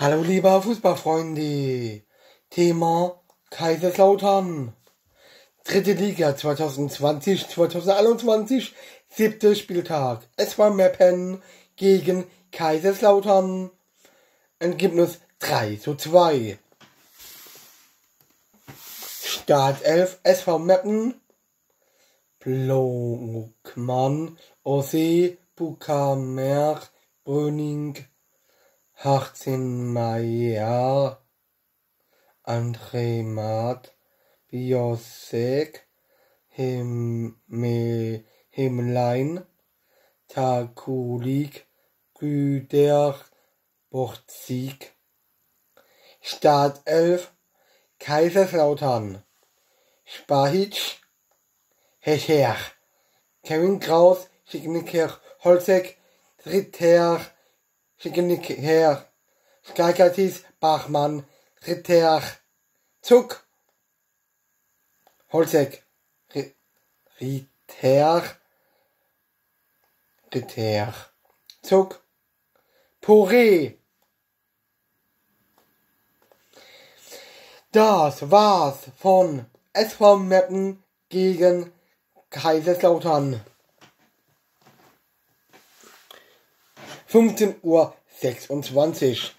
Hallo lieber Fußballfreunde. Thema Kaiserslautern. Dritte Liga 2020, 2021, siebter Spieltag. Es war Meppen gegen Kaiserslautern. Ergebnis 3 zu 2. Startelf SV Meppen. Blokmann, Ossi, Bukamer, Bröning, Harzenmeier, André Maat, Biosek, Himmel, Himmlein, Takulik, Güder, Borzig, Startelf, Kaiserslautern, Spahic, Hecher, Kevin Kraus, Schickeneker, Holzek, Ritter, Schickeneker, Skalkatis, Bachmann, Ritter, Zuck, Holzek, Ritter, Ritter, Zuck, Poré. Das war's von SV Meppen gegen Kaiserslautern. 15 Uhr 26.